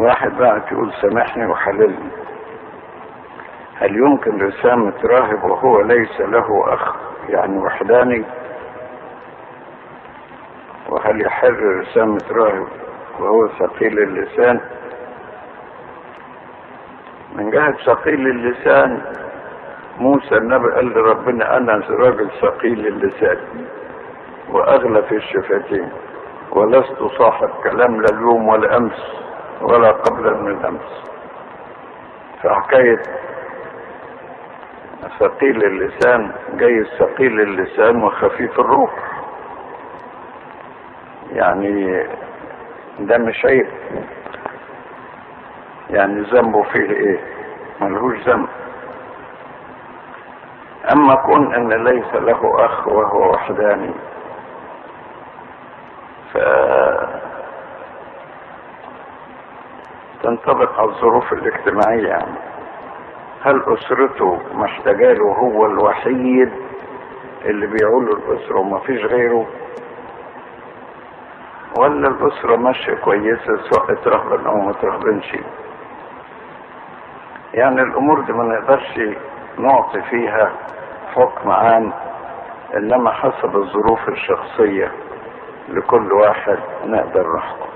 واحد بعت يقول سامحني وحللني. هل يمكن رسامة راهب وهو ليس له أخ يعني وحداني؟ وهل يحر رسامة راهب وهو ثقيل اللسان؟ من جهة ثقيل اللسان موسى النبي قال لربنا أنا راجل ثقيل اللسان وأغلى في الشفتين ولست صاحب كلام لا اليوم ولا أمس. ولا قبل من أمس فحكاية ثقيل اللسان جاي ثقيل اللسان وخفيف الروح. يعني ده مش عيب. يعني ذنبه فيه إيه؟ ملهوش ذنب. أما كون أن ليس له أخ وهو وحداني تنطبق على الظروف الاجتماعية يعني. هل أسرته محتاجه له هو الوحيد اللي بيعول الأسرة وما فيش غيره؟ ولا الأسرة ماشية كويسة سواء ترهبن أو ما ترهبنش يعني الأمور دي ما نقدرش نعطي فيها حكم عام إنما حسب الظروف الشخصية لكل واحد نقدر نحكم.